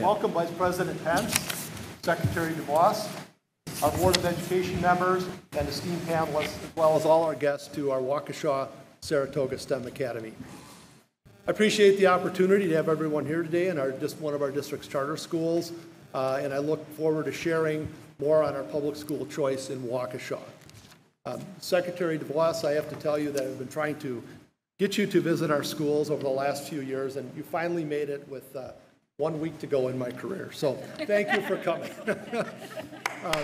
Welcome Vice President Pence, Secretary DeVos, our Board of Education members, and esteemed panelists, as well as all our guests to our Waukesha Saratoga STEM Academy. I appreciate the opportunity to have everyone here today in our, just one of our district's charter schools, uh, and I look forward to sharing more on our public school choice in Waukesha. Um, Secretary DeVos, I have to tell you that I've been trying to get you to visit our schools over the last few years, and you finally made it with uh, one week to go in my career. So thank you for coming. Uh,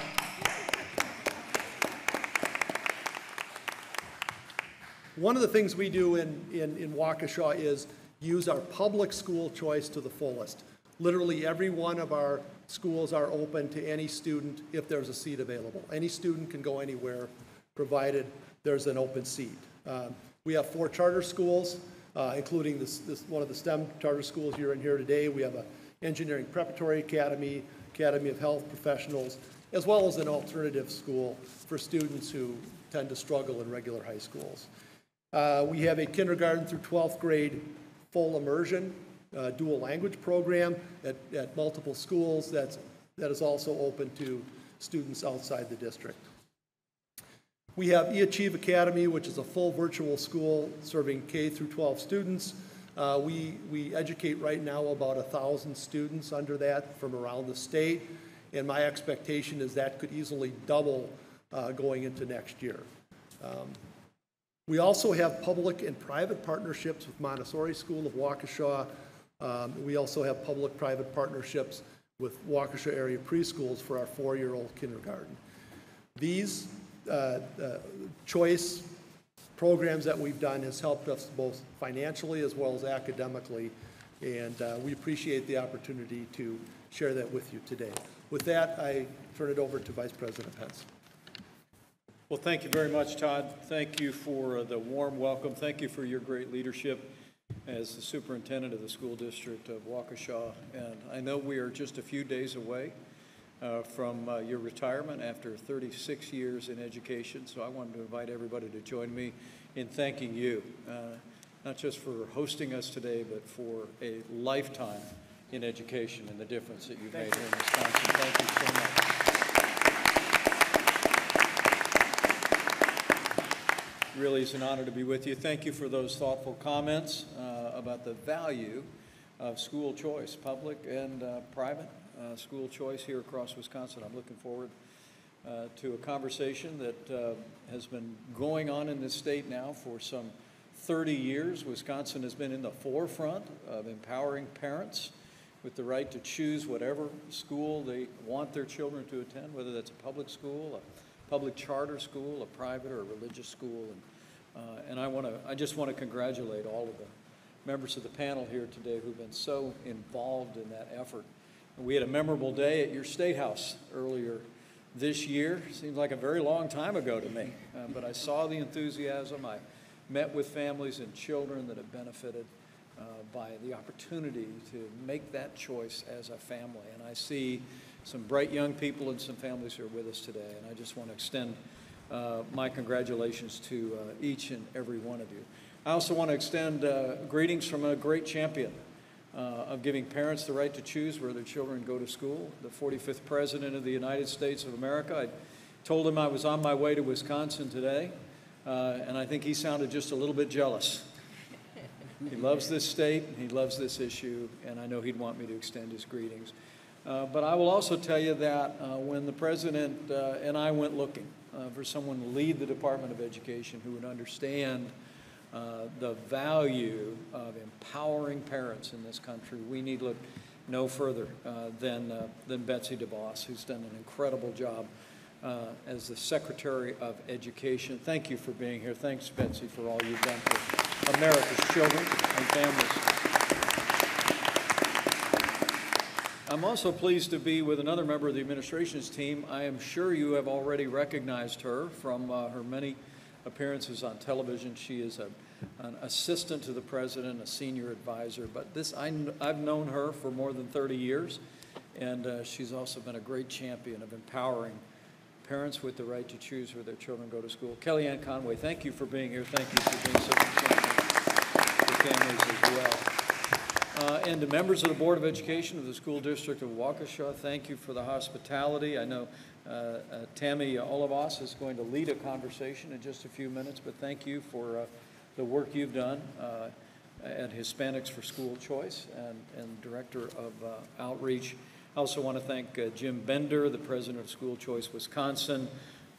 One of the things we do in, in, in Waukesha is use our public school choice to the fullest. Literally, every one of our schools are open to any student if there's a seat available. Any student can go anywhere, provided there's an open seat. Um, we have four charter schools, uh, including this, this, one of the STEM charter schools you're in here today. We have a engineering preparatory academy, academy of health professionals, as well as an alternative school for students who tend to struggle in regular high schools. Uh, We have a kindergarten through 12th grade full immersion uh, dual language program at, at multiple schools that's, that is also open to students outside the district. We have eAchieve Academy, which is a full virtual school serving K through 12 students. Uh, We, we educate right now about 1,000 students under that from around the state, and my expectation is that could easily double uh, going into next year. Um, we also have public and private partnerships with Montessori School of Waukesha. Um, We also have public-private partnerships with Waukesha area preschools for our four-year-old kindergarten. These uh, uh, choice programs that we've done has helped us both financially as well as academically, and uh, we appreciate the opportunity to share that with you today. With that, I turn it over to Vice President Pence. Well, thank you very much, Todd. Thank you for uh, the warm welcome. Thank you for your great leadership as the superintendent of the school district of Waukesha. And I know we are just a few days away uh, from uh, your retirement after 36 years in education. So I wanted to invite everybody to join me in thanking you, uh, not just for hosting us today, but for a lifetime in education and the difference that you've made here in Wisconsin. Thank you so much. Really is an honor to be with you. Thank you for those thoughtful comments uh, about the value of school choice, public and uh, private uh, school choice here across Wisconsin. I'm looking forward uh, to a conversation that uh, has been going on in this state now for some 30 years. Wisconsin has been in the forefront of empowering parents with the right to choose whatever school they want their children to attend, whether that's a public school, a public charter school, a private or a religious school. And, uh, and I want to, I just want to congratulate all of the members of the panel here today who've been so involved in that effort. We had a memorable day at your state house earlier this year. Seems like a very long time ago to me, uh, but I saw the enthusiasm. I met with families and children that have benefited uh, by the opportunity to make that choice as a family. And I see some bright young people and some families who are with us today. And I just want to extend uh, my congratulations to uh, each and every one of you. I also want to extend uh, greetings from a great champion uh, of giving parents the right to choose where their children go to school, the 45th President of the United States of America. I told him I was on my way to Wisconsin today, uh, and I think he sounded just a little bit jealous. He loves this state, he loves this issue, and I know he'd want me to extend his greetings. Uh, but I will also tell you that uh, when the president uh, and I went looking uh, for someone to lead the Department of Education who would understand uh, the value of empowering parents in this country, we need look no further uh, than, uh, than Betsy DeVos, who's done an incredible job uh, as the Secretary of Education. Thank you for being here. Thanks, Betsy, for all you've done for America's children and families. I'm also pleased to be with another member of the administration's team. I am sure you have already recognized her from uh, her many appearances on television. She is a, an assistant to the president, a senior advisor. But this, I I've known her for more than 30 years, and uh, she's also been a great champion of empowering parents with the right to choose where their children go to school. Kellyanne Conway, thank you for being here. Thank you for being so for families as well. Uh, And to members of the Board of Education of the School District of Waukesha, thank you for the hospitality. I know uh, uh, Tammy Olivas is going to lead a conversation in just a few minutes, but thank you for uh, the work you've done uh, at Hispanics for School Choice and and Director of uh, Outreach. I also want to thank uh, Jim Bender, the President of School Choice Wisconsin,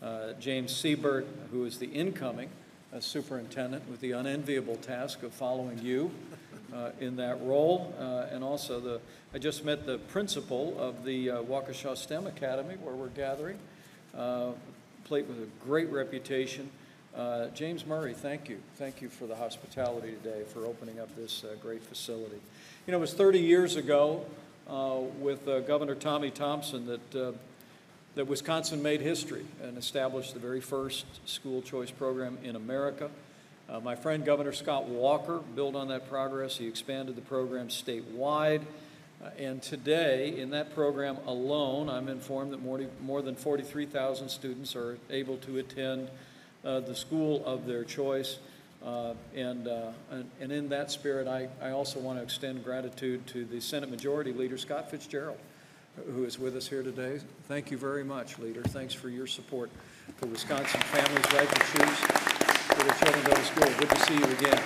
uh, James Sebert, who is the incoming uh, superintendent with the unenviable task of following you uh, in that role. And also the, I just met the principal of the Waukesha STEM Academy where we're gathering, plate with a great reputation. Uh, James Murray, thank you. Thank you for the hospitality today, for opening up this uh, great facility. You know, it was 30 years ago uh, with uh, Governor Tommy Thompson that uh, that Wisconsin made history and established the very first school choice program in America. My friend Governor Scott Walker built on that progress. He expanded the program statewide. And today, in that program alone, I'm informed that more, more than 43,000 students are able to attend the school of their choice. Uh, and, uh, and, and in that spirit, I, I also want to extend gratitude to the Senate Majority Leader, Scott Fitzgerald who is with us here today. Thank you very much, Leader. Thanks for your support for Wisconsin families' right to choose where their children to go to school. Good to see you again.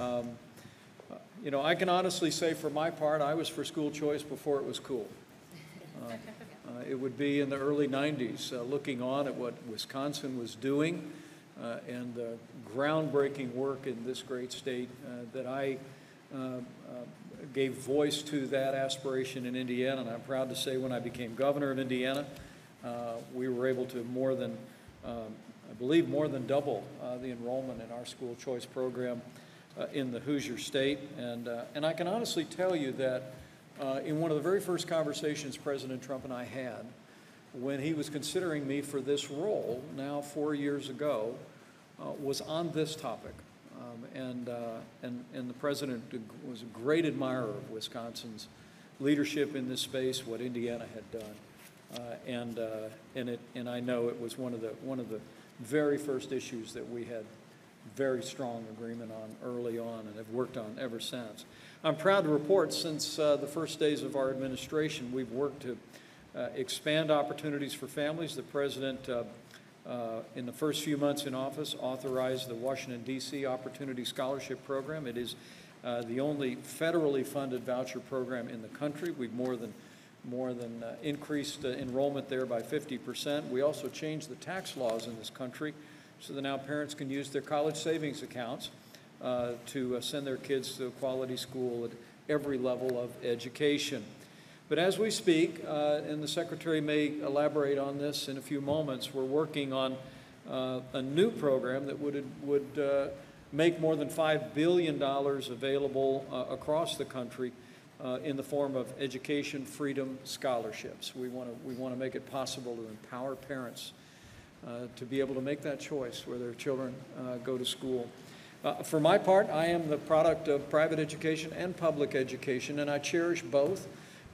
Um, You know, I can honestly say for my part, I was for school choice before it was cool. Uh, uh, It would be in the early 90s, uh, looking on at what Wisconsin was doing uh, and the groundbreaking work in this great state uh, that I uh, uh, gave voice to that aspiration in Indiana. And I'm proud to say when I became governor of Indiana, uh, we were able to more than, um, I believe, more than double uh, the enrollment in our school choice program uh, in the Hoosier State. And, uh, and I can honestly tell you that uh, in one of the very first conversations President Trump and I had, when he was considering me for this role, now four years ago, uh, was on this topic. Um, and, uh, and, and the president was a great admirer of Wisconsin's leadership in this space, what Indiana had done. Uh, and, uh, and, it, and I know it was one of, the, one of the very first issues that we had very strong agreement on early on and have worked on ever since. I'm proud to report since uh, the first days of our administration, we've worked to uh, expand opportunities for families. The president, uh, uh, in the first few months in office, authorized the Washington, D.C. Opportunity Scholarship Program. It is uh, the only federally funded voucher program in the country. We've more than more than uh, increased enrollment there by 50%. We also changed the tax laws in this country so that now parents can use their college savings accounts uh, to uh, send their kids to a quality school at every level of education. But as we speak, uh, and the Secretary may elaborate on this in a few moments, we're working on uh, a new program that would, would make more than $5 billion available uh, across the country uh, in the form of education freedom scholarships. We want to we want to make it possible to empower parents uh, to be able to make that choice where their children go to school. Uh, for my part, I am the product of private education and public education, and I cherish both,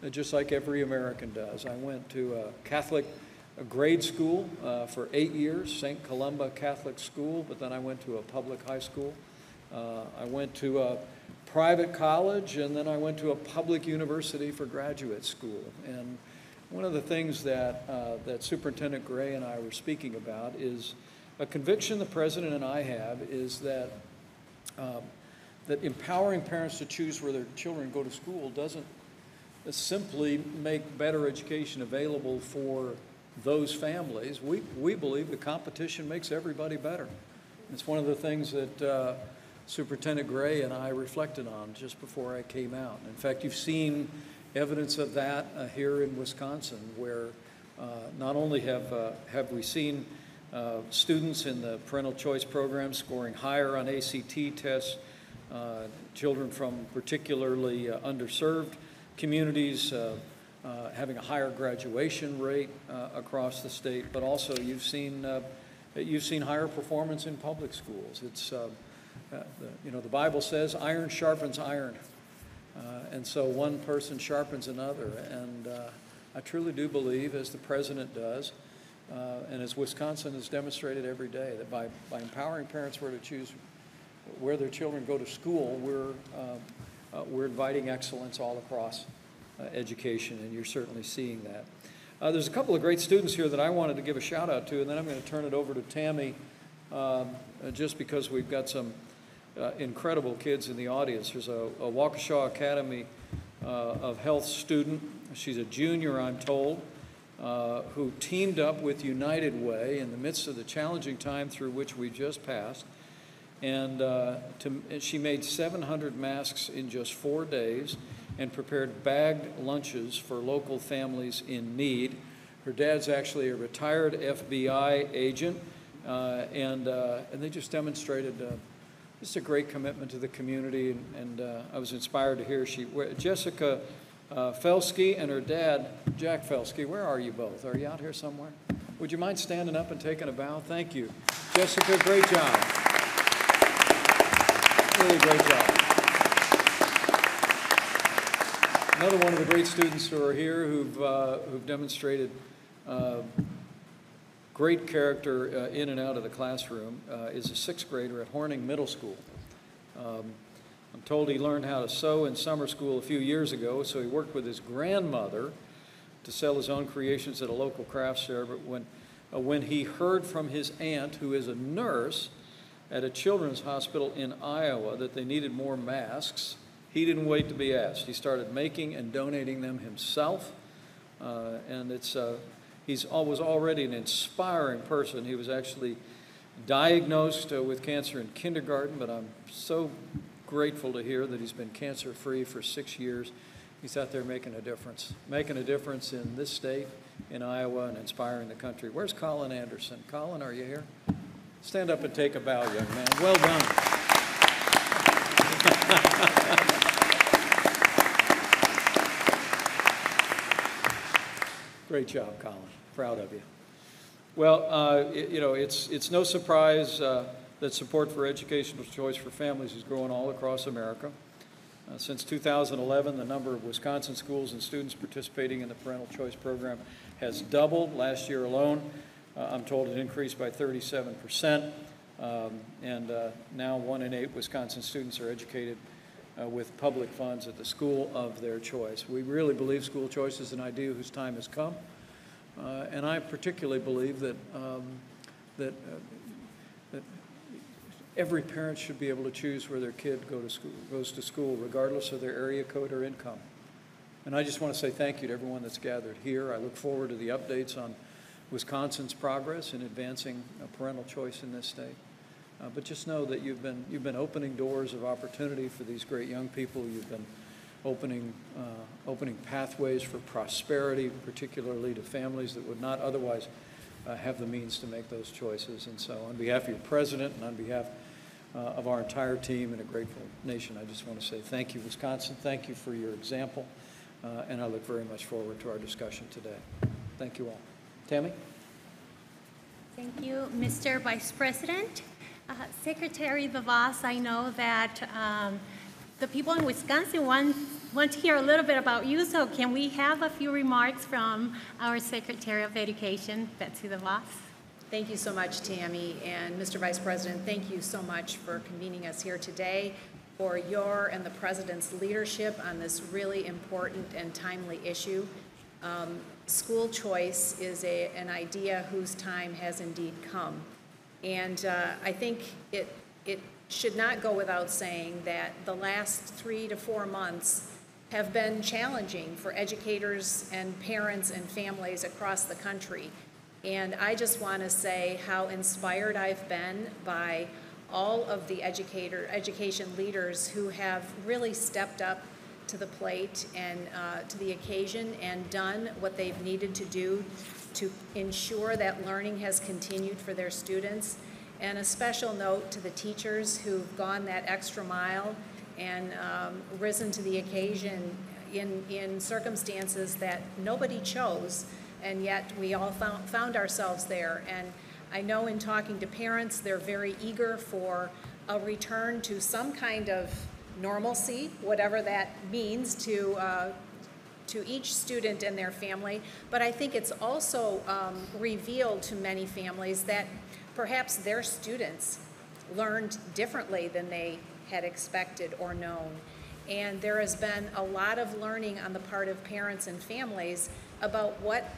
uh, just like every American does. I went to a Catholic grade school uh, for eight years, St. Columba Catholic School, but then I went to a public high school. Uh, I went to a private college, and then I went to a public university for graduate school. And one of the things that, uh, that Superintendent Gray and I were speaking about is a conviction the president and I have is that, um, that empowering parents to choose where their children go to school doesn't simply make better education available for those families. We, we believe the competition makes everybody better. It's one of the things that uh, Superintendent Gray and I reflected on just before I came out. In fact, you've seen evidence of that uh, here in Wisconsin, where uh, not only have, uh, have we seen uh, students in the parental choice program scoring higher on ACT tests, uh, children from particularly uh, underserved communities uh, uh, having a higher graduation rate uh, across the state, but also you've seen, you've seen higher performance in public schools. It's, the, you know, the Bible says iron sharpens iron. And so one person sharpens another. And I truly do believe, as the president does, uh, and as Wisconsin has demonstrated every day, that by, by empowering parents where to choose where their children go to school, we're uh, uh, we're inviting excellence all across uh, education, and you're certainly seeing that. Uh, There's a couple of great students here that I wanted to give a shout out to, and then I'm going to turn it over to Tammy, um, just because we've got some uh, incredible kids in the audience. There's a a Waukesha Academy of Health student, she's a junior, I'm told, uh, who teamed up with United Way in the midst of the challenging time through which we just passed. And, uh, to, and she made 700 masks in just four days and prepared bagged lunches for local families in need. Her dad's actually a retired FBI agent, uh, and, uh, and they just demonstrated uh, just a great commitment to the community. And, and uh, I was inspired to hear she, Jessica uh, Felsky and her dad, Jack Felsky, where are you both? Are you out here somewhere? Would you mind standing up and taking a bow? Thank you. Jessica, great job. Really great job. Another one of the great students who are here who've, uh, who've demonstrated uh, great character uh, in and out of the classroom uh, is a sixth grader at Horning Middle School. Um, I'm told he learned how to sew in summer school a few years ago, so he worked with his grandmother to sell his own creations at a local craft fair. But when, uh, when he heard from his aunt, who is a nurse at a children's hospital in Iowa, that they needed more masks, he didn't wait to be asked. He started making and donating them himself. Uh, and it's, uh, he's al- was already an inspiring person. He was actually diagnosed uh, with cancer in kindergarten, but I'm so grateful to hear that he's been cancer free for six years. He's out there making a difference, making a difference in this state, in Iowa, and inspiring the country. Where's Colin Anderson? Colin, are you here? Stand up and take a bow, young man. Well done. Great job, Colin. Proud of you. Well, uh, y- you know, it's, it's no surprise uh, that support for educational choice for families is growing all across America. Uh, Since 2011, the number of Wisconsin schools and students participating in the parental choice program has doubled. Last year alone, uh, I'm told it increased by 37%. Um, And uh, now one in eight Wisconsin students are educated uh, with public funds at the school of their choice. We really believe school choice is an idea whose time has come. Uh, And I particularly believe that, um, that, uh, that every parent should be able to choose where their kid go to school, goes to school, regardless of their area code or income. And I just want to say thank you to everyone that's gathered here. I look forward to the updates on Wisconsin's progress in advancing parental choice in this state. Uh, But just know that you've been, you've been opening doors of opportunity for these great young people. You've been opening, uh, opening pathways for prosperity, particularly to families that would not otherwise uh, have the means to make those choices. And so on behalf of your president and on behalf uh, of our entire team and a grateful nation, I just want to say thank you, Wisconsin. Thank you for your example. Uh, And I look very much forward to our discussion today. Thank you all. Tammy? Thank you, Mr. Vice President. Uh, Secretary DeVos, I know that um, the people in Wisconsin want, want to hear a little bit about you, so can we have a few remarks from our Secretary of Education, Betsy DeVos? Thank you so much, Tammy, and Mr. Vice President, thank you so much for convening us here today, for your and the President's leadership on this really important and timely issue. Um, School choice is a, an idea whose time has indeed come. And uh, I think it, it should not go without saying that the last three to four months have been challenging for educators and parents and families across the country. And I just want to say how inspired I've been by all of the educator, education leaders who have really stepped up to the plate and uh, to the occasion and done what they've needed to do to ensure that learning has continued for their students. And a special note to the teachers who've gone that extra mile and um, risen to the occasion in, in circumstances that nobody chose, and yet we all found, found ourselves there. And I know in talking to parents, they're very eager for a return to some kind of normalcy, whatever that means to, uh, to each student and their family. But I think it's also um, revealed to many families that perhaps their students learned differently than they had expected or known. And there has been a lot of learning on the part of parents and families about what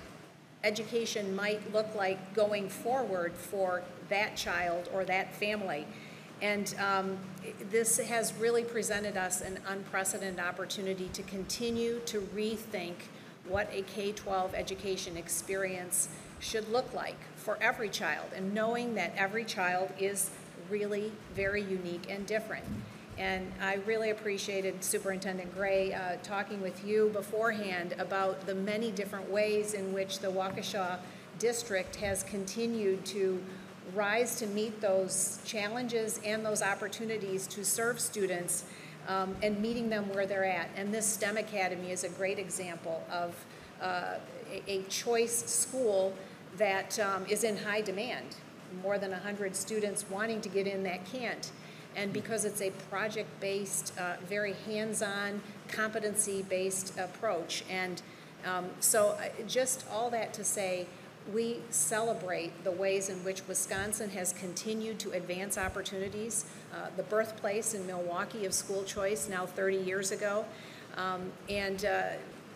education might look like going forward for that child or that family. And um, this has really presented us an unprecedented opportunity to continue to rethink what a K-12 education experience should look like for every child, and knowing that every child is really very unique and different. And I really appreciated Superintendent Gray uh, talking with you beforehand about the many different ways in which the Waukesha District has continued to rise to meet those challenges and those opportunities to serve students um, and meeting them where they're at. And this STEM Academy is a great example of uh, a, a choice school that um, is in high demand. More than 100 students wanting to get in that can't. And because it's a project-based, uh, very hands-on, competency-based approach. And um, so uh, just all that to say, we celebrate the ways in which Wisconsin has continued to advance opportunities. Uh, the birthplace in Milwaukee of school choice now 30 years ago. Um, and uh,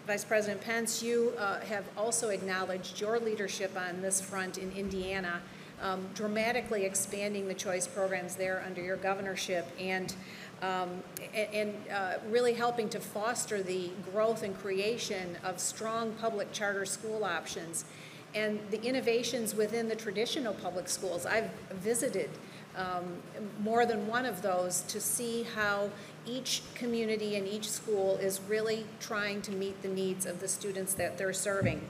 Vice President Pence, you uh, have also acknowledged your leadership on this front in Indiana, um, dramatically expanding the choice programs there under your governorship and um, and, uh, really helping to foster the growth and creation of strong public charter school options and the innovations within the traditional public schools. I've visited um, more than one of those to see how each community and each school is really trying to meet the needs of the students that they're serving.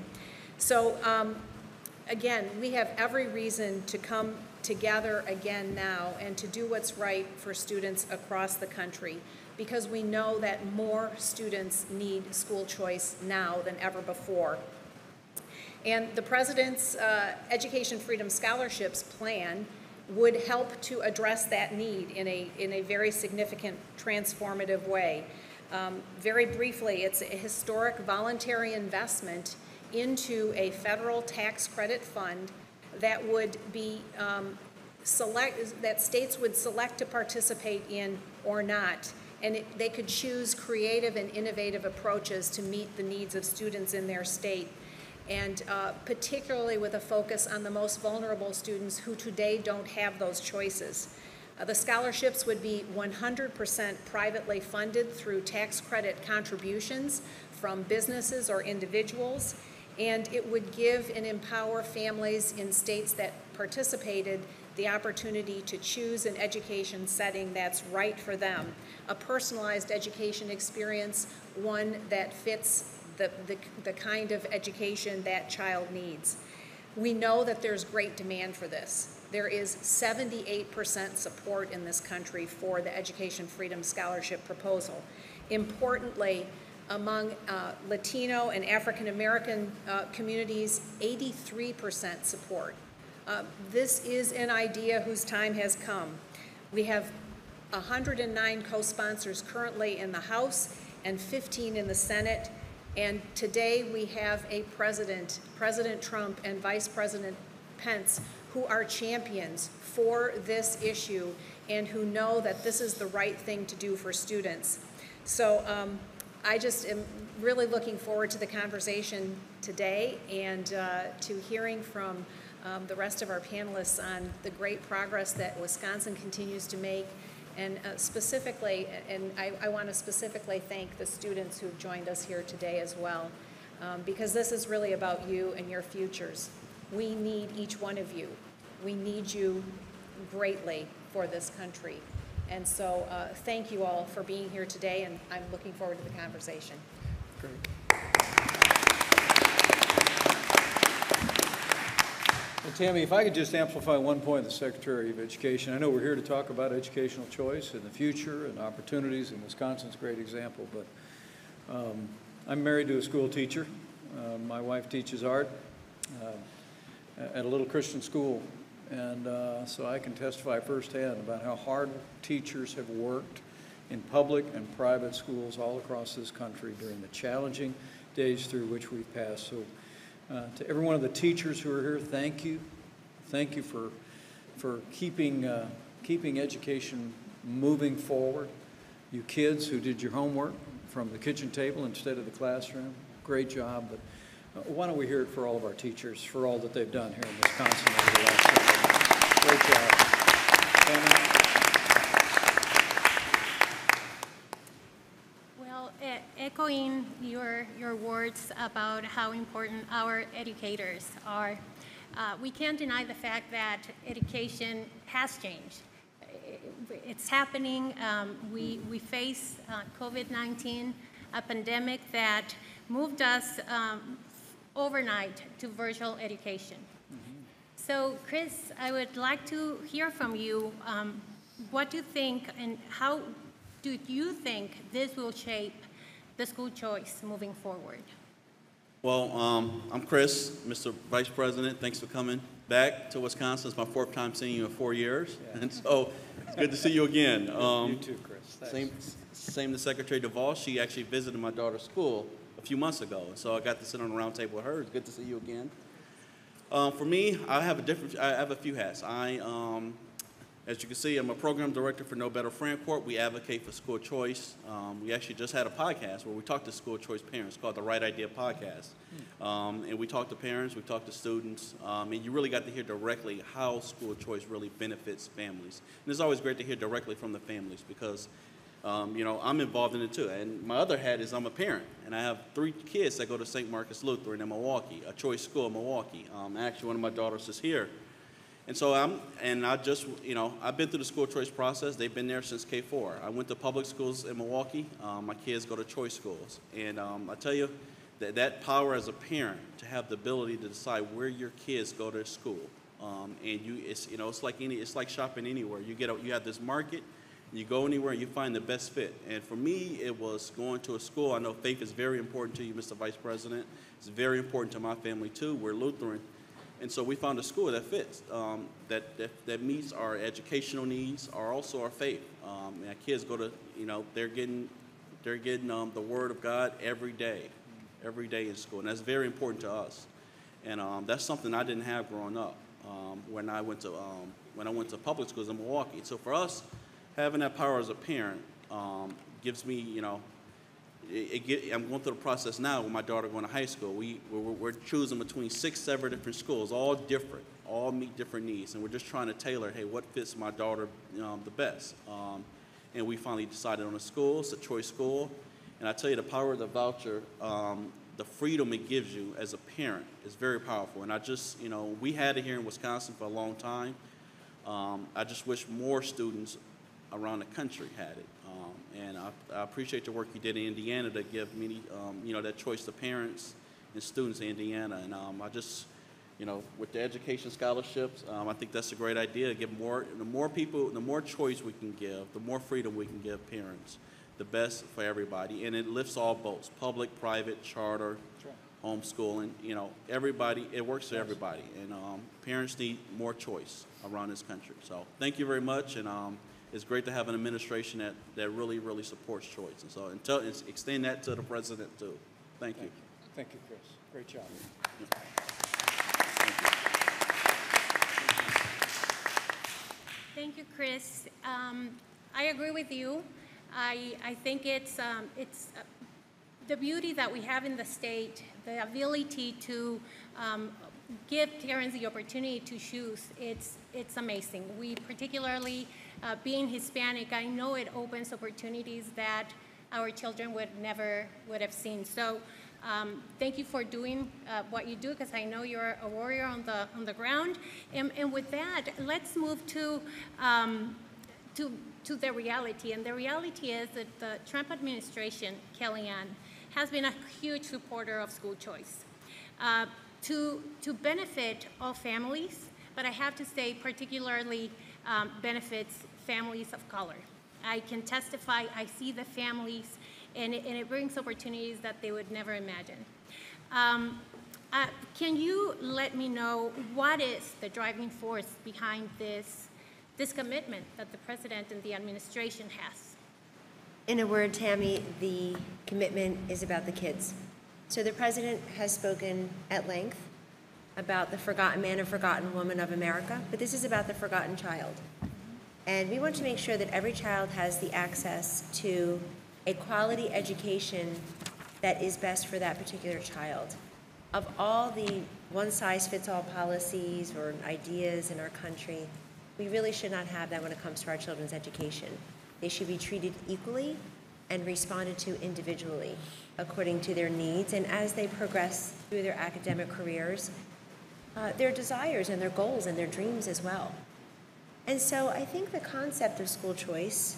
So um, again, we have every reason to come together again now and to do what's right for students across the country because we know that more students need school choice now than ever before. And the President's uh, Education Freedom Scholarships Plan would help to address that need in a, in a very significant transformative way. Um, very briefly, it's a historic voluntary investment into a federal tax credit fund that would be um, select, that states would select to participate in or not. And it, they could choose creative and innovative approaches to meet the needs of students in their state and uh, particularly with a focus on the most vulnerable students who today don't have those choices. Uh, the scholarships would be 100% privately funded through tax credit contributions from businesses or individuals, and it would give and empower families in states that participated the opportunity to choose an education setting that's right for them, a personalized education experience, one that fits the, the, the kind of education that child needs. We know that there's great demand for this. There is 78% support in this country for the Education Freedom Scholarship proposal. Importantly, among uh, Latino and African American uh, communities, 83% support. Uh, this is an idea whose time has come. We have 109 co-sponsors currently in the House and 15 in the Senate. And today we have a president, President Trump and Vice President Pence, who are champions for this issue and who know that this is the right thing to do for students. So um, I just am really looking forward to the conversation today and uh, to hearing from um, the rest of our panelists on the great progress that Wisconsin continues to make and uh, specifically, and I, I want to specifically thank the students who've joined us here today as well, um, because this is really about you and your futures. We need each one of you. We need you greatly for this country. And so uh, thank you all for being here today, and I'm looking forward to the conversation. Great. And Tammy, if I could just amplify one point, the Secretary of Education. I know we're here to talk about educational choice and the future and opportunities, and Wisconsin's a great example, but um, I'm married to a school teacher. Uh, my wife teaches art uh, at a little Christian school, and uh, so I can testify firsthand about how hard teachers have worked in public and private schools all across this country during the challenging days through which we've passed. So uh, to every one of the teachers who are here, thank you. Thank you for, for keeping, uh, keeping education moving forward. you kids who did your homework from the kitchen table instead of the classroom. Great job, but uh, why don't we hear it for all of our teachers, for all that they've done here in Wisconsin over the last several months. Great job. Tammy? Well, e- echoing your, your words about how important our educators are, uh, we can't deny the fact that education has changed. It's happening. Um, We, we face uh, COVID-19, a pandemic that moved us um, overnight to virtual education. So, Chris, I would like to hear from you. Um, what do you think, and how do you think this will shape the school choice moving forward? Well, um, I'm Chris, Mr. Vice President. Thanks for coming back to Wisconsin. It's my fourth time seeing you in four years, and so it's good to see you again. You Um, too, Chris. Thanks. same, same to Secretary DeVos. She actually visited my daughter's school a few months ago, and so I got to sit on a round table with her. It's good to see you again. Um, for me, I have a different. I have a few hats. I, um, as you can see, I'm a program director for No Better Francourt. We advocate for school choice. Um, we actually just had a podcast where we talked to school choice parents called the Right Idea Podcast, um, and we talked to parents, we talked to students, um, and you really got to hear directly how school choice really benefits families. And it's always great to hear directly from the families because um, you know, I'm involved in it too. And my other hat is I'm a parent, and I have three kids that go to St. Marcus Lutheran in Milwaukee, a choice school in Milwaukee. Um, actually, one of my daughters is here. And so I'm, and I just, you know, I've been through the school choice process. They've been there since K4. I went to public schools in Milwaukee. Um, my kids go to choice schools. And um, I tell you, that, that power as a parent to have the ability to decide where your kids go to school. Um, and you, it's, you know, it's like any, it's like shopping anywhere. You get, a, you have this market, you go anywhere, you find the best fit. And for me, it was going to a school. I know faith is very important to you, Mr. Vice President. It's very important to my family too. We're Lutheran. And so we found a school that fits, um, that, that, that meets our educational needs, are also our faith. Um, and our kids go to, you know, they're getting, they're getting um, the Word of God every day, every day in school. And that's very important to us. And um, that's something I didn't have growing up um, when I went to um, when I went to public schools in Milwaukee. So for us, having that power as a parent gives me, you know, it, I'm going through the process now with my daughter going to high school. We we're, we're choosing between six, seven different schools, all different, all meet different needs, and we're just trying to tailor, hey, what fits my daughter um, the best. Um, and we finally decided on a school. It's a choice school, and I tell you, the power of the voucher, um, the freedom it gives you as a parent is very powerful. And I just, you know, we had it here in Wisconsin for a long time. Um, I just wish more students around the country had it. Um, and I, I appreciate the work you did in Indiana to give many, um, you know, that choice to parents and students in Indiana. And um, I just, you know, with the education scholarships, um, I think that's a great idea to give more, the more people, the more choice we can give, the more freedom we can give parents, the best for everybody. And it lifts all boats, public, private, charter, homeschooling, you know, everybody, it works for everybody. And um, parents need more choice around this country. So thank you very much. And um, it's great to have an administration that, that really, really supports choice. And so and tell, and extend that to the president too. Thank you. Thank you, Chris. Great job. Thank you, Chris. Um, I agree with you. I, I think it's, um, it's uh, the beauty that we have in the state, the ability to um, give parents the opportunity to choose, it's, it's amazing. We particularly, uh, being Hispanic, I know it opens opportunities that our children would never would have seen. So um, thank you for doing uh, what you do because I know you're a warrior on the on the ground. And, and with that, let's move to um, to to the reality. And the reality is that the Trump administration, Kellyanne, has been a huge supporter of school choice uh, to to benefit all families. But I have to say, particularly um, benefits families of color. I can testify, I see the families, and it, and it brings opportunities that they would never imagine. Um, uh, can you let me know what is the driving force behind this, this commitment that the president and the administration has? In a word, Tammy, the commitment is about the kids. So the president has spoken at length about the forgotten man and forgotten woman of America, but this is about the forgotten child. And we want to make sure that every child has the access to a quality education that is best for that particular child. Of all the one-size-fits-all policies or ideas in our country, we really should not have that when it comes to our children's education. They should be treated equally and responded to individually according to their needs and as they progress through their academic careers, uh, their desires and their goals and their dreams as well. And so I think the concept of school choice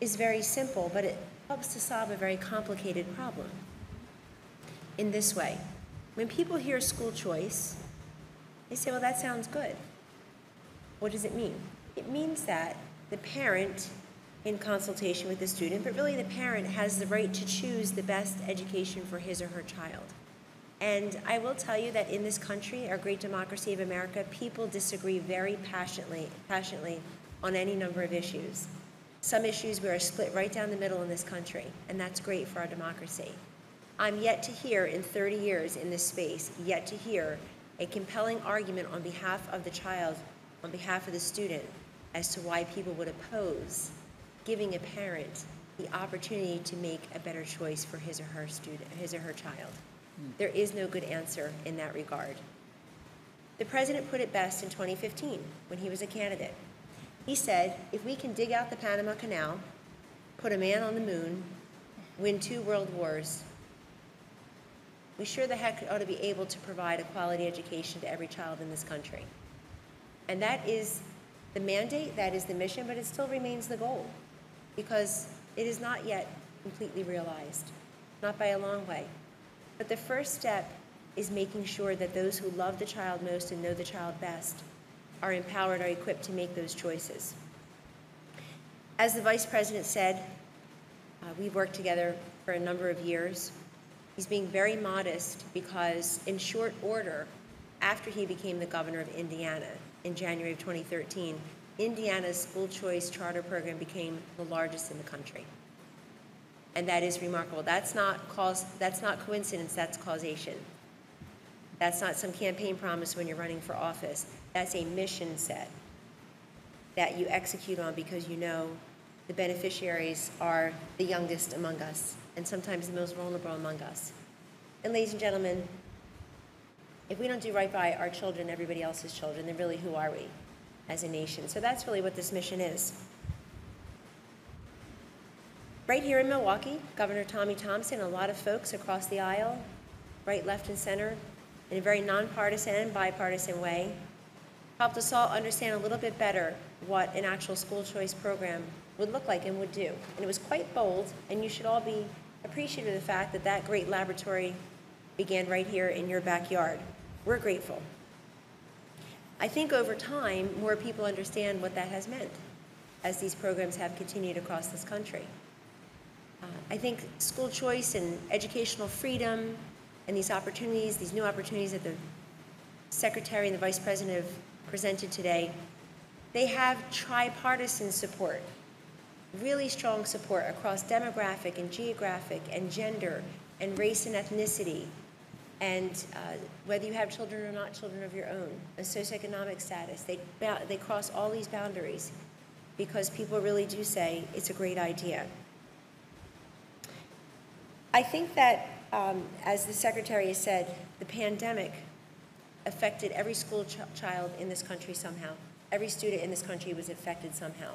is very simple, but it helps to solve a very complicated problem. In this way, when people hear school choice, they say, well, that sounds good. What does it mean? It means that the parent, in consultation with the student, but really the parent has the right to choose the best education for his or her child. And I will tell you that in this country, our great democracy of America, people disagree very passionately, passionately on any number of issues. Some issues we are split right down the middle in this country, and that's great for our democracy. I'm yet to hear in 30 years in this space, yet to hear a compelling argument on behalf of the child, on behalf of the student, as to why people would oppose giving a parent the opportunity to make a better choice for his or her student, his or her child. There is no good answer in that regard. The president put it best in 2015 when he was a candidate. He said, if we can dig out the Panama Canal, put a man on the moon, win two world wars, we sure the heck ought to be able to provide a quality education to every child in this country. And that is the mandate, that is the mission, but it still remains the goal because it is not yet completely realized, not by a long way. But the first step is making sure that those who love the child most and know the child best are empowered, are equipped to make those choices. As the vice president said, uh, we've worked together for a number of years. He's being very modest because, in short order, after he became the governor of Indiana in January of 2013, Indiana's school choice charter program became the largest in the country. And that is remarkable. That's not cause, that's not coincidence, that's causation. That's not some campaign promise when you're running for office. That's a mission set that you execute on because you know the beneficiaries are the youngest among us and sometimes the most vulnerable among us. And ladies and gentlemen, if we don't do right by our children, everybody else's children, then really who are we as a nation? So that's really what this mission is. Right here in Milwaukee, Governor Tommy Thompson, a lot of folks across the aisle, right, left, and center, in a very nonpartisan and bipartisan way, helped us all understand a little bit better what an actual school choice program would look like and would do. And it was quite bold, and you should all be appreciative of the fact that that great laboratory began right here in your backyard. We're grateful. I think over time, more people understand what that has meant as these programs have continued across this country. Uh, I think school choice and educational freedom and these opportunities, these new opportunities that the Secretary and the Vice President have presented today, they have tripartisan support, really strong support across demographic and geographic and gender and race and ethnicity and uh, whether you have children or not children of your own, a socioeconomic status. They, they cross all these boundaries because people really do say it's a great idea. I think that, um, as the Secretary has said, the pandemic affected every school ch child in this country somehow. Every student in this country was affected somehow.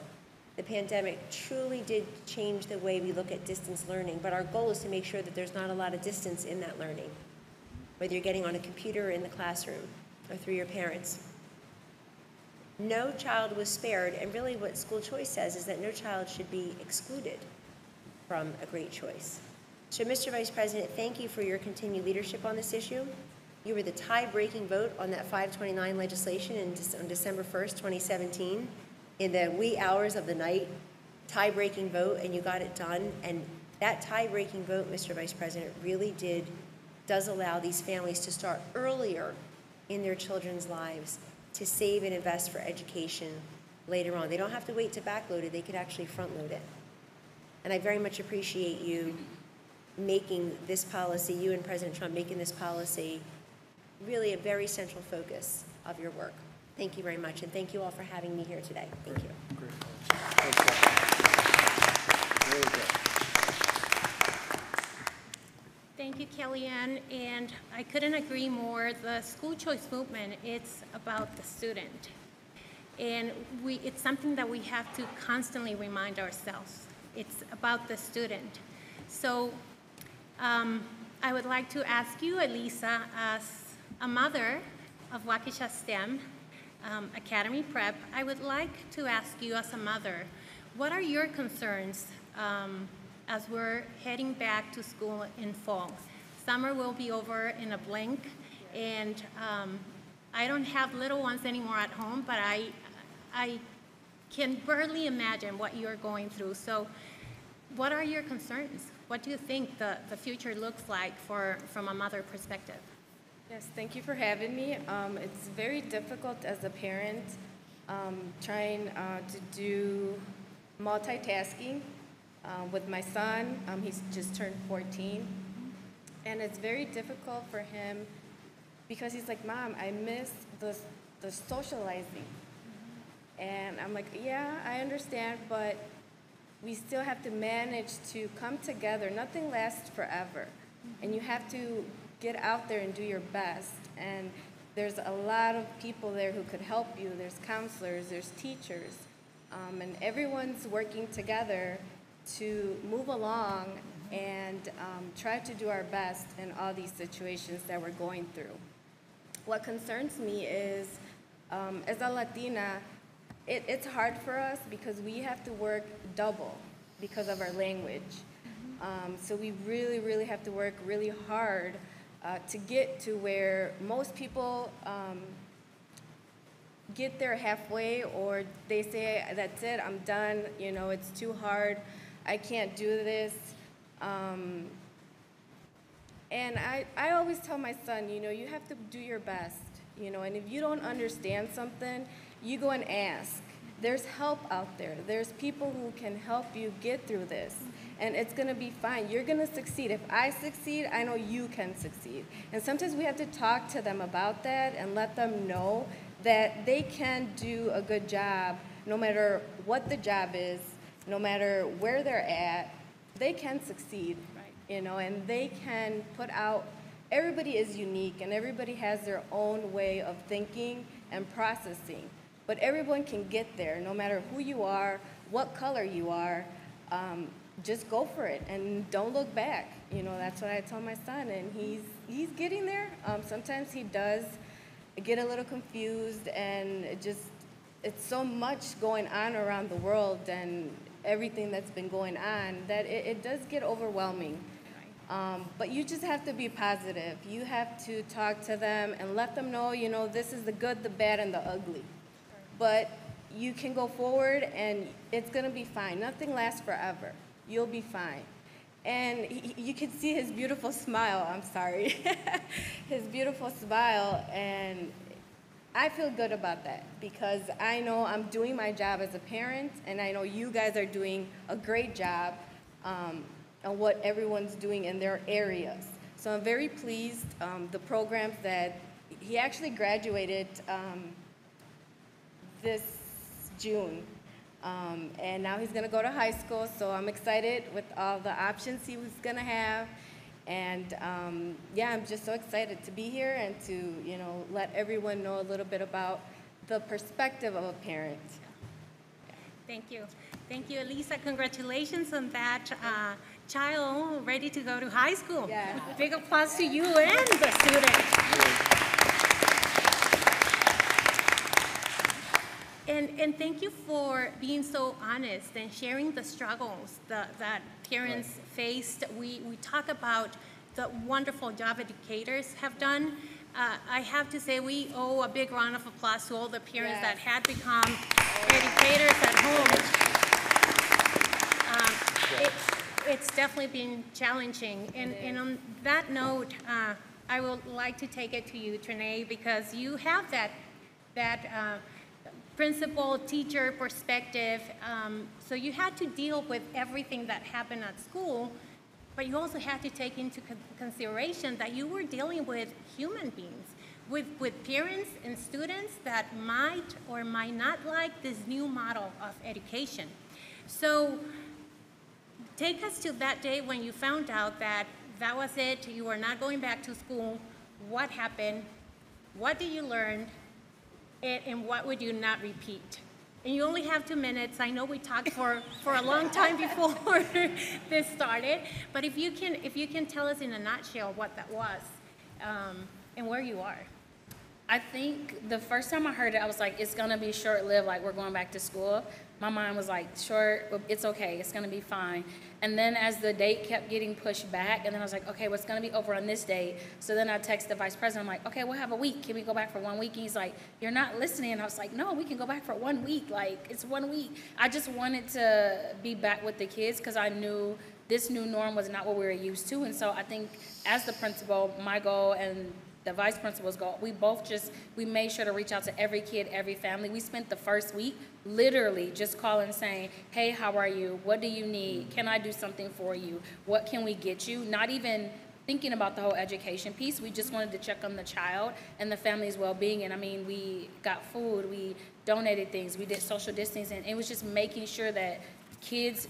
The pandemic truly did change the way we look at distance learning, but our goal is to make sure that there's not a lot of distance in that learning, whether you're getting on a computer or in the classroom or through your parents. No child was spared, and really what school choice says is that no child should be excluded from a great choice. So, Mr. Vice President, thank you for your continued leadership on this issue. You were the tie-breaking vote on that 529 legislation in, on December 1st, 2017, in the wee hours of the night, tie-breaking vote, and you got it done. And that tie-breaking vote, Mr. Vice President, really did, does allow these families to start earlier in their children's lives to save and invest for education later on. They don't have to wait to backload it, they could actually front load it. And I very much appreciate you making this policy, you and President Trump making this policy really a very central focus of your work. Thank you very much, and thank you all for having me here today. Thank you. Great. Thanks, Very good. Thank you, Kellyanne, and I couldn't agree more. The school choice movement, it's about the student. And we, it's something that we have to constantly remind ourselves. It's about the student. So um, I would like to ask you, Elisa, as a mother of Waukesha STEM um, Academy Prep, I would like to ask you as a mother, what are your concerns um, as we're heading back to school in fall? Summer will be over in a blink, and um, I don't have little ones anymore at home, but I, I can barely imagine what you're going through. So what are your concerns? What do you think the, the future looks like for, from a mother perspective? Yes, thank you for having me. Um, it's very difficult as a parent um, trying uh, to do multitasking uh, with my son. Um, he's just turned 14. And it's very difficult for him because he's like, Mom, I miss the, the socializing. And I'm like, yeah, I understand, but we still have to manage to come together. Nothing lasts forever. And you have to get out there and do your best. And there's a lot of people there who could help you. There's counselors, there's teachers, um, and everyone's working together to move along and um, try to do our best in all these situations that we're going through. What concerns me is, um, as a Latina, it, it's hard for us because we have to work double because of our language. Um, so we really, really have to work really hard uh, to get to where most people um, get there halfway or they say, that's it, I'm done, you know, it's too hard, I can't do this. Um, and I, I always tell my son, you know, you have to do your best, you know, and if you don't understand something, you go and ask. There's help out there. There's people who can help you get through this. And it's gonna be fine. You're gonna succeed. If I succeed, I know you can succeed. And sometimes we have to talk to them about that and let them know that they can do a good job no matter what the job is, no matter where they're at, they can succeed. Right. You know, and they can put out everybody is unique and everybody has their own way of thinking and processing. But everyone can get there, no matter who you are, what color you are. Um, just go for it and don't look back. You know, that's what I tell my son, and he's he's getting there. Um, sometimes he does get a little confused, and it just it's so much going on around the world and everything that's been going on that it, it does get overwhelming. Um, but you just have to be positive. You have to talk to them and let them know, you know, this is the good, the bad, and the ugly. But you can go forward and it's going to be fine. Nothing lasts forever. You'll be fine. And he, you can see his beautiful smile. I'm sorry. his beautiful smile. And I feel good about that because I know I'm doing my job as a parent, and I know you guys are doing a great job um, on what everyone's doing in their areas. So I'm very pleased. Um, the programs that he actually graduated um, this June. Um, and now he's going to go to high school, so I'm excited with all the options he was going to have. And um, yeah, I'm just so excited to be here and to, you know, let everyone know a little bit about the perspective of a parent. Thank you. Thank you, Elisa. Congratulations on that uh, child ready to go to high school. Yeah. Big applause to you and the student. And, and thank you for being so honest and sharing the struggles that, that parents faced. We, we talk about the wonderful job educators have done. Uh, I have to say we owe a big round of applause to all the parents Yes. that had become educators at home. Um, it- It's definitely been challenging. And, and on that note, uh, I would like to take it to you, Trinae, because you have that, that uh, principal, teacher perspective. Um, So you had to deal with everything that happened at school, but you also had to take into con- consideration that you were dealing with human beings. with, with parents and students that might or might not like this new model of education. So take us to that day when you found out that that was it, you were not going back to school. What happened? What did you learn? And, and what would you not repeat? And you only have two minutes. I know we talked for, for a long time before this started, but if you can if you can tell us in a nutshell what that was um, and where you are. I think the first time I heard it, I was like, it's gonna be short lived, like we're going back to school. My mind was like, sure, it's okay, it's gonna be fine. And then as the date kept getting pushed back, and then I was like, okay, well, gonna be over on this date. So then I texted the vice president, I'm like, okay, we'll have a week. Can we go back for one week? He's like, you're not listening. And I was like, no, we can go back for one week. Like, it's one week. I just wanted to be back with the kids because I knew this new norm was not what we were used to. And so I think as the principal, my goal and the vice principal's goal, we both just, we made sure to reach out to every kid, every family. We spent the first week literally just calling saying, hey, how are you? What do you need? Can I do something for you? What can we get you? Not even thinking about the whole education piece. We just wanted to check on the child and the family's well-being. And I mean, we got food, we donated things, we did social distancing. And it was just making sure that kids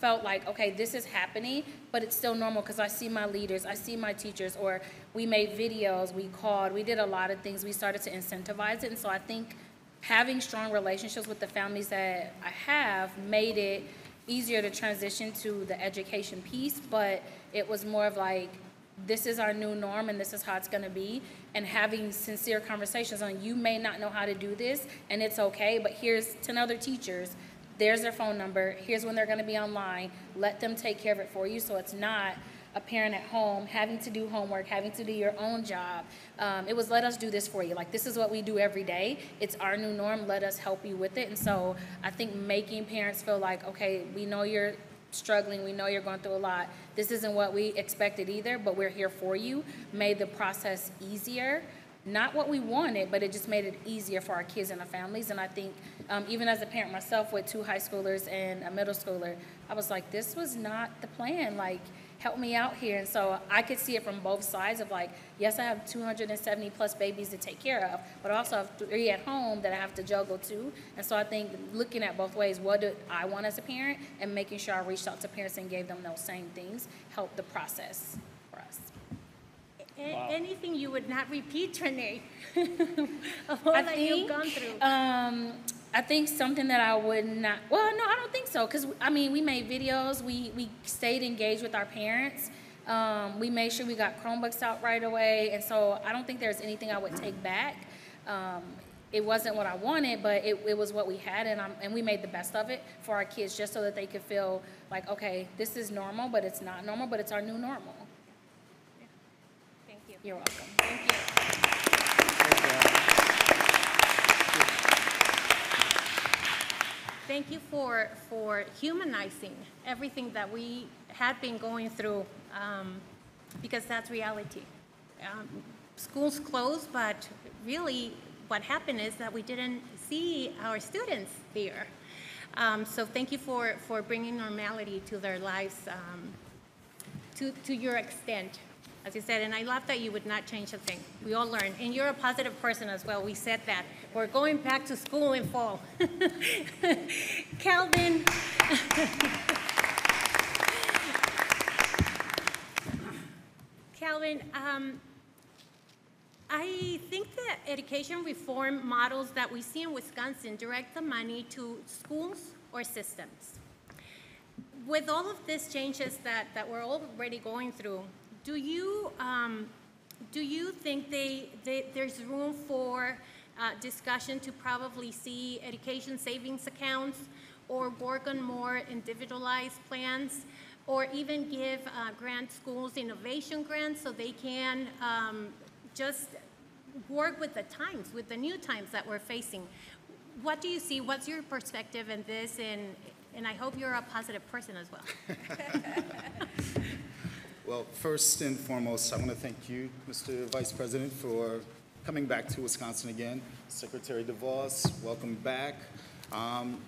felt like, okay, this is happening, but it's still normal because I see my leaders, I see my teachers, or we made videos, we called, we did a lot of things. We started to incentivize it. And so I think having strong relationships with the families that I have made it easier to transition to the education piece, but it was more of like, this is our new norm and this is how it's going to be and having sincere conversations on you may not know how to do this and it's okay but here's 10 other teachers there's their phone number. Here's when they're going to be online. Let them take care of it for you so it's not a parent at home having to do homework, having to do your own job. Um, it was let us do this for you. Like, this is what we do every day. It's our new norm. Let us help you with it. And so I think making parents feel like, okay, we know you're struggling, we know you're going through a lot. This isn't what we expected either, but we're here for you, made the process easier not what we wanted, but it just made it easier for our kids and our families. And I think, um, even as a parent myself with two high schoolers and a middle schooler, I was like, this was not the plan. Like, help me out here. And so I could see it from both sides of like, yes, I have 270 plus babies to take care of, but I also have three at home that I have to juggle too. And so I think looking at both ways, what do I want as a parent, and making sure I reached out to parents and gave them those same things, helped the process for us. A- Anything you would not repeat, Renee, of all I that you've gone through. Um, I think something that I would not. Well, no, I don't think so. Cause I mean, we made videos. We we stayed engaged with our parents. Um, we made sure we got Chromebooks out right away, and so I don't think there's anything I would take back. Um, it wasn't what I wanted, but it, it was what we had, and I'm, and we made the best of it for our kids, just so that they could feel like, okay, this is normal, but it's not normal, but it's our new normal. Thank you. You're welcome. Thank you. Thank you for, for humanizing everything that we had been going through, um, because that's reality. Um, Schools closed, but really what happened is that we didn't see our students there. Um, So thank you for, for bringing normality to their lives um, to, to your extent, as you said, and I love that you would not change a thing. We all learn, and you're a positive person as well. We said that. We're going back to school in fall. Calvin. Calvin, um, I think the education reform models that we see in Wisconsin direct the money to schools or systems with all of these changes that, that we're already going through, do you, um, do you think they, they, there's room for uh, discussion to probably see education savings accounts or work on more individualized plans or even give uh, grant schools innovation grants so they can um, just work with the times, with the new times that we're facing? What do you see? What's your perspective in this? And, and I hope you're a positive person as well. Well, first and foremost, I want to thank you, Mr. Vice President, for coming back to Wisconsin again. Secretary DeVos, welcome back. Um,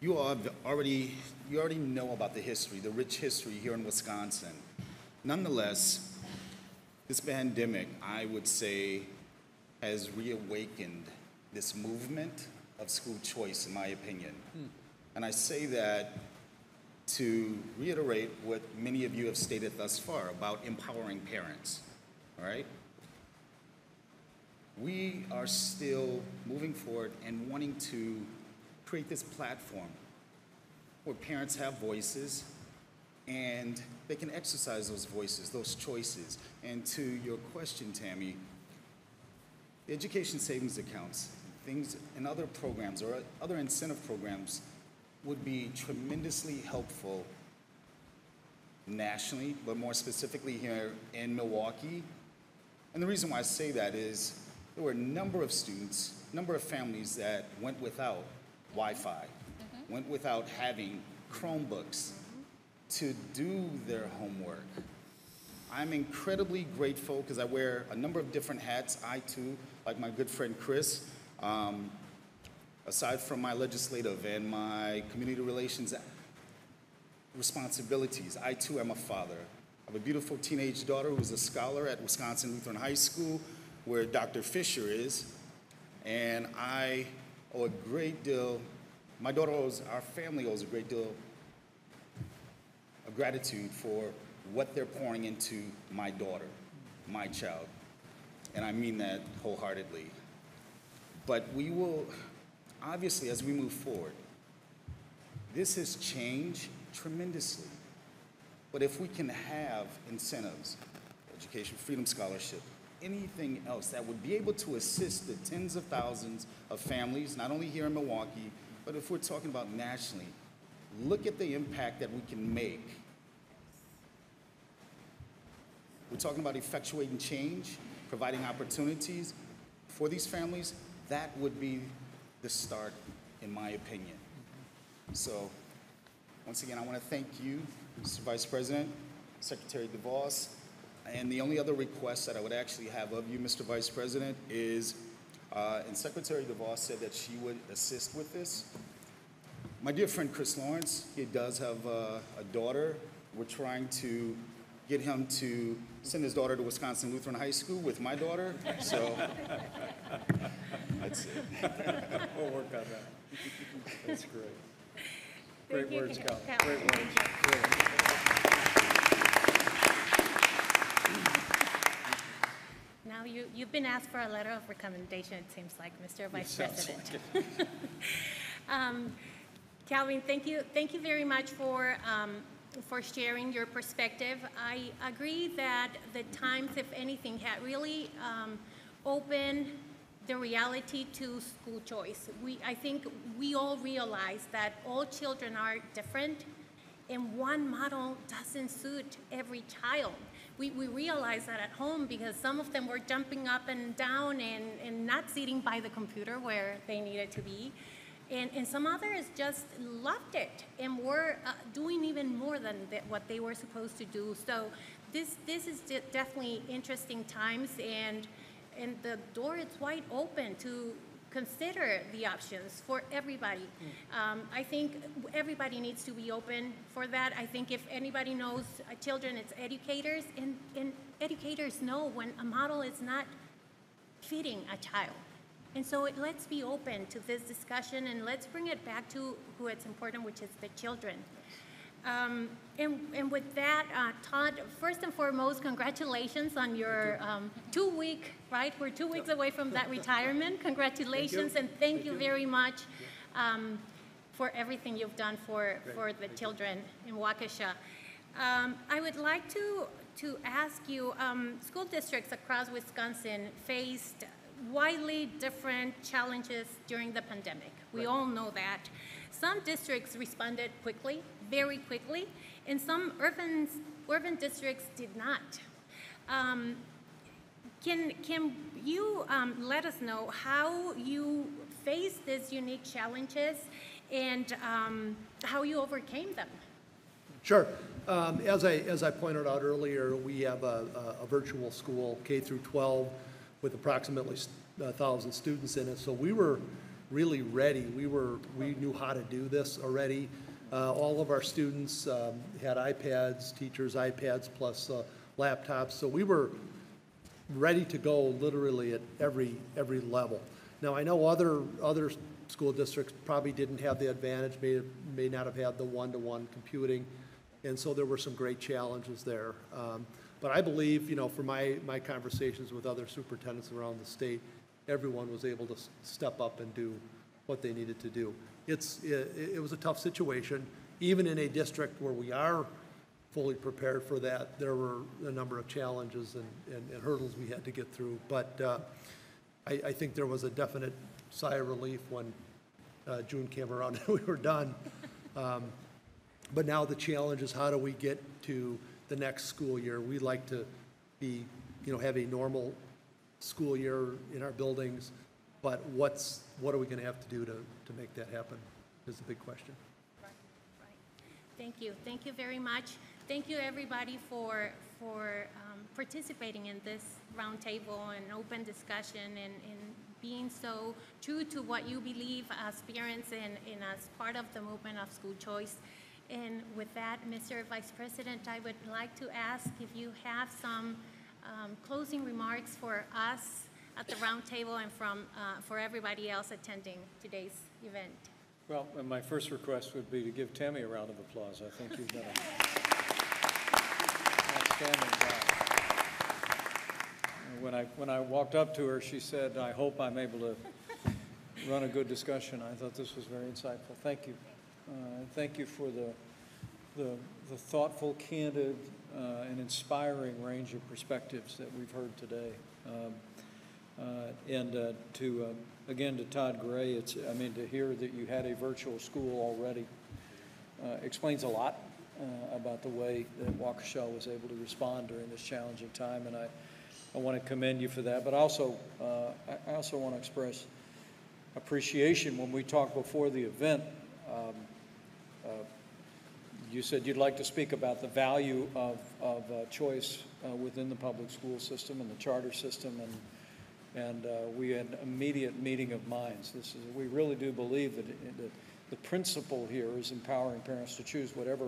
You all have already, you already know about the history, the rich history here in Wisconsin. Nonetheless, this pandemic, I would say, has reawakened this movement of school choice, in my opinion. And I say that to reiterate what many of you have stated thus far about empowering parents, all right? We are still moving forward and wanting to create this platform where parents have voices and they can exercise those voices, those choices. And to your question, Tammy, the education savings accounts, things and other programs or other incentive programs would be tremendously helpful nationally, but more specifically here in Milwaukee. And the reason why I say that is there were a number of students, number of families that went without Wi-Fi, went without having Chromebooks to do their homework. I'm incredibly grateful because I wear a number of different hats. I too, like my good friend Chris, um, aside from my legislative and my community relations responsibilities, I too am a father. I have a beautiful teenage daughter who's a scholar at Wisconsin Lutheran High School, where Dr. Fisher is. And I owe a great deal, my daughter owes, our family owes a great deal of gratitude for what they're pouring into my daughter, my child. And I mean that wholeheartedly. But we will, obviously, as we move forward, this has changed tremendously. But if we can have incentives, Education Freedom Scholarship, anything else that would be able to assist the tens of thousands of families, not only here in Milwaukee, but if we're talking about nationally, look at the impact that we can make. We're talking about effectuating change, providing opportunities for these families. That would be the start, in my opinion. So, once again, I want to thank you, Mr. Vice President, Secretary DeVos, and the only other request that I would actually have of you, Mr. Vice President, is, uh, and Secretary DeVos said that she would assist with this. My dear friend Chris Lawrence, he does have uh, a daughter. We're trying to get him to send his daughter to Wisconsin Lutheran High School with my daughter. So that's it. We'll work on that. That's great. Thank Great you, words, Cal. Cal. Great words. Now, you, you've been asked for a letter of recommendation, it seems like, Mr. Vice sounds President. Um, Calvin, thank you, thank you very much for, um, for sharing your perspective. I agree that the times, if anything, had really um, opened the reality to school choice. We, I think we all realize that all children are different, and one model doesn't suit every child. We, we realized that at home because some of them were jumping up and down and, and not sitting by the computer where they needed to be. And, and some others just loved it and were uh, doing even more than th- what they were supposed to do. So this, this is de- definitely interesting times and, and the door is wide open to consider the options for everybody. Um, I think everybody needs to be open for that. I think if anybody knows uh, children, it's educators, and, and educators know when a model is not fitting a child. And so it, let's be open to this discussion and let's bring it back to who it's important, which is the children. Um, and, and with that, uh, Todd, first and foremost, congratulations on your um, two week, right? We're two weeks away from that retirement. Congratulations and thank you very much um, for everything you've done for, for the children in Waukesha. Um, I would like to, to ask you, um, school districts across Wisconsin faced widely different challenges during the pandemic. We all know that. Some districts responded quickly, very quickly, and some urban, urban districts did not. Um, can, can you um, let us know how you faced these unique challenges and um, how you overcame them? Sure. Um, As I, as I pointed out earlier, we have a, a- a virtual school, K through 12, with approximately a 1,000 students in it. So we were really ready. We were, we knew how to do this already. Uh, All of our students um, had iPads, teachers' iPads plus uh, laptops. So we were ready to go literally at every, every level. Now, I know other, other school districts probably didn't have the advantage, may, may not have had the one-to-one computing, and so there were some great challenges there. Um, But I believe, you know, from my, my conversations with other superintendents around the state, everyone was able to step up and do what they needed to do. It's, it, it was a tough situation, even in a district where we are fully prepared for that, there were a number of challenges and, and and hurdles we had to get through. But uh, I, I think there was a definite sigh of relief when uh, June came around and we were done. Um, But now the challenge is how do we get to the next school year? We like to be, you know, have a normal school year in our buildings, but what's, what are we going to have to do to, to make that happen is the big question. Thank you, thank you very much. Thank you, everybody, for, for um, participating in this roundtable and open discussion and, and being so true to what you believe as parents and, and as part of the movement of school choice. And with that, Mr. Vice President, I would like to ask if you have some um, closing remarks for us at the roundtable and from, uh, for everybody else attending today's event. Well, my first request would be to give Tammy a round of applause. I think you've done an outstanding job. When I, when I walked up to her, she said, "I hope I'm able to run a good discussion." I thought this was very insightful. Thank you. Uh, Thank you for the, the the thoughtful, candid, uh, and inspiring range of perspectives that we've heard today. Um, uh, And uh, to, uh, again, to Todd Gray, it's, I mean, to hear that you had a virtual school already uh, explains a lot uh, about the way that Waukesha was able to respond during this challenging time, and I, I want to commend you for that. But also, I- also want to express appreciation when we talked before the event. um, You said you'd like to speak about the value of, of uh, choice uh, within the public school system and the charter system, and, and uh, we had an immediate meeting of minds. This is, we really do believe that, it- that the principle here is empowering parents to choose whatever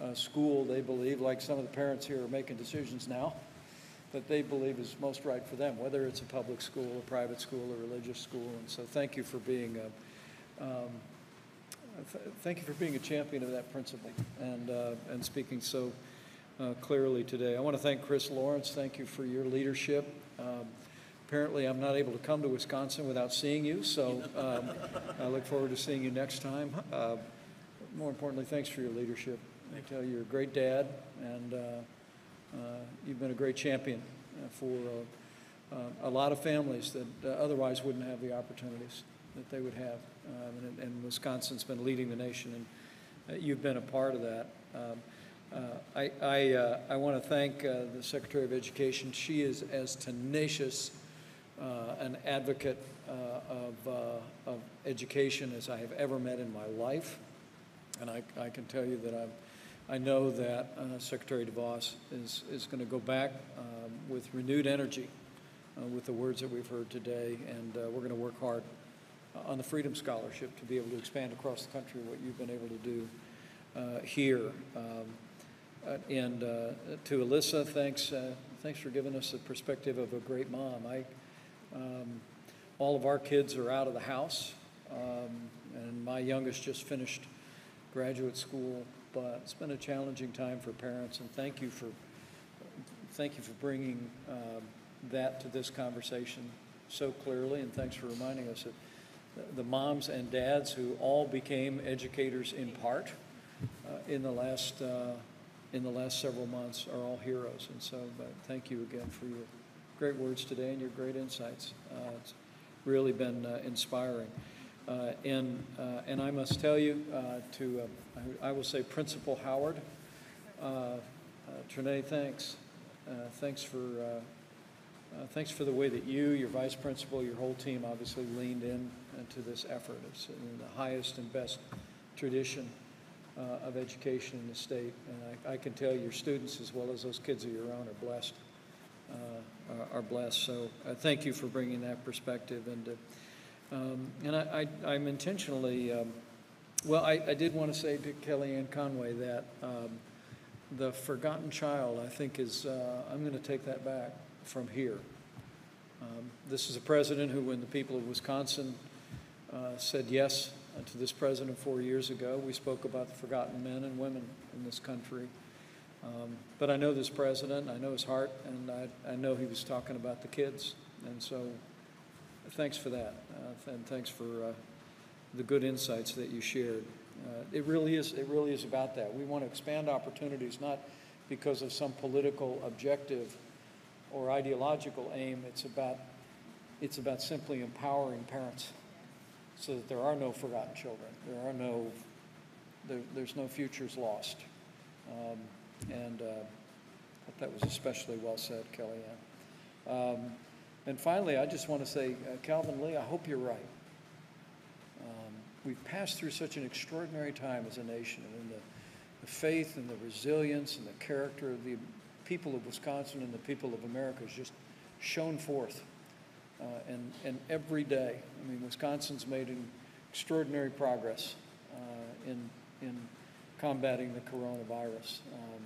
uh, school they believe, like some of the parents here are making decisions now, that they believe is most right for them, whether it's a public school, a private school, a religious school. And so thank you for being, uh, um, th- thank you for being a champion of that principle and, uh, and speaking so uh, clearly today. I want to thank Chris Lawrence. Thank you for your leadership. Um, Apparently, I'm not able to come to Wisconsin without seeing you, so um, I look forward to seeing you next time. Uh, More importantly, thanks for your leadership. I tell you, you're a great dad, and uh, uh, you've been a great champion uh, for uh, uh, a lot of families that uh, otherwise wouldn't have the opportunities that they would have. Um, and, and Wisconsin's been leading the nation, and uh, you've been a part of that. Um, uh, I, I, uh, I want to thank uh, the Secretary of Education. She is as tenacious an advocate of, of education as I have ever met in my life. And I, I can tell you that I'm, I know that uh, Secretary DeVos is, is going to go back um, with renewed energy uh, with the words that we've heard today, and uh, we're going to work hard on the Freedom Scholarship to be able to expand across the country what you've been able to do uh, here. Um, uh, and uh, to Alyssa, thanks, uh, thanks for giving us the perspective of a great mom. I, um, all of our kids are out of the house, um, and my youngest just finished graduate school. But it's been a challenging time for parents, and thank you for thank you for bringing um, that to this conversation so clearly, and thanks for reminding us that the- moms and dads who all became educators in part uh, in the last uh, in the last several months are all heroes. And so, but thank you again for your great words today and your great insights. Uh, it's really been uh, inspiring. Uh, and uh, and I must tell you, uh, to uh, I, will say, Principal Howard, uh, uh, Trinae, thanks. Uh, thanks for uh, uh, thanks for the way that you, your vice principal, your whole team obviously leaned in uh, to this effort. It's the highest and best tradition uh, of education in the state. And I, I can tell your students, as well as those kids of your own, are blessed. Uh, are, blessed. So uh, thank you for bringing that perspective. And uh, um, and I, I'm intentionally. Um, well, I, I did want to say to Kellyanne Conway that um, the forgotten child, I think, is. Uh, I'm going to take that back. from here. Um, This is a president who, when the people of Wisconsin uh, said yes to this president four years ago, we spoke about the forgotten men and women in this country. Um, But I know this president, I know his heart, and I, I know he was talking about the kids. And so, thanks for that, uh, and thanks for uh, the good insights that you shared. Uh, It really is, it really is about that. We want to expand opportunities, not because of some political objective or ideological aim. It's about, it's about simply empowering parents so that there are no forgotten children. There are no, there, there's no futures lost. Um, and uh, that was especially well said, Kellyanne. Um, and finally, I just want to say, uh, Calvin Lee, I hope you're right. Um, we've passed through such an extraordinary time as a nation, and the, the faith and the resilience and the character of the people of Wisconsin and the people of America has just shone forth. Uh, and, and every day, I mean, Wisconsin's made an extraordinary progress uh, in, in combating the coronavirus. Um,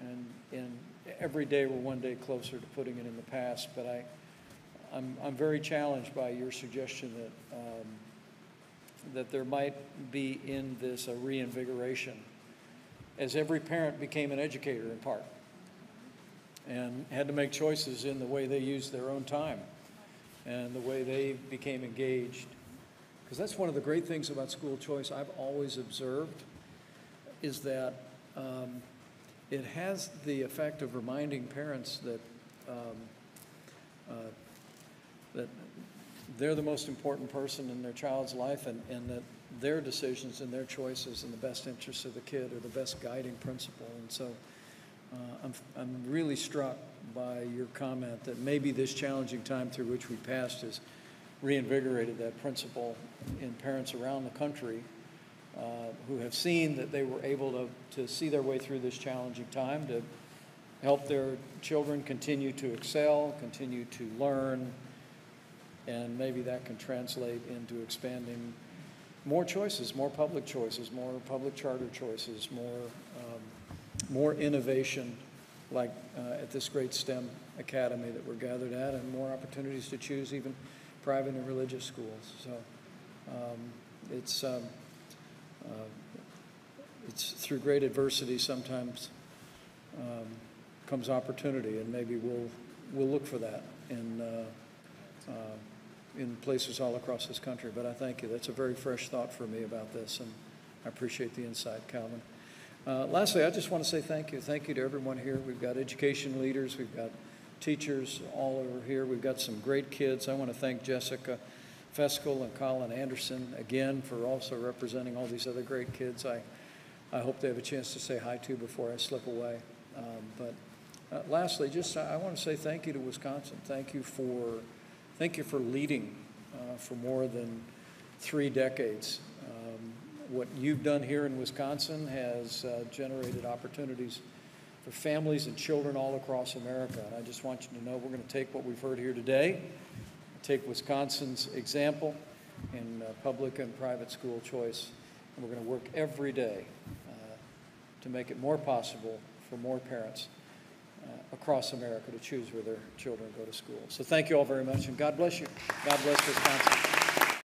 and, and every day we're one day closer to putting it in the past. But I, I'm, I'm very challenged by your suggestion that, um, that there might be in this a reinvigoration, as every parent became an educator in part and had to make choices in the way they used their own time and the way they became engaged. Because that's one of the great things about school choice I've always observed is that um, it has the effect of reminding parents that um, uh, that they're the most important person in their child's life and, and that their decisions and their choices in the best interests of the kid are the best guiding principle. And so uh, I'm, I'm really struck by your comment that maybe this challenging time through which we passed has reinvigorated that principle in parents around the country uh, who have seen that they were able to, to see their way through this challenging time to help their children continue to excel, continue to learn, and maybe that can translate into expanding more choices, more public choices, more public charter choices, more, um, more innovation like uh, at this great STEM academy that we're gathered at, and more opportunities to choose even private and religious schools. So um, it's, um, uh, it's through great adversity sometimes um, comes opportunity, and maybe we'll, we'll look for that in, uh, uh, in places all across this country. But I thank you. That's a very fresh thought for me about this, and I appreciate the insight, Calvin. Uh, lastly, I just want to say thank you. Thank you to everyone here. We've got education leaders, we've got teachers all over here. We've got some great kids. I want to thank Jessica Feskel and Colin Anderson again for also representing all these other great kids. I, I hope they have a chance to say hi to before I slip away. Um, but uh, lastly, just I want to say thank you to Wisconsin. Thank you for, thank you for leading uh, for more than three decades. What you've done here in Wisconsin has uh, generated opportunities for families and children all across America. And I just want you to know we're going to take what we've heard here today, take Wisconsin's example in uh, public and private school choice, and we're going to work every day uh, to make it more possible for more parents uh, across America to choose where their children go to school. So thank you all very much, and God bless you. God bless Wisconsin.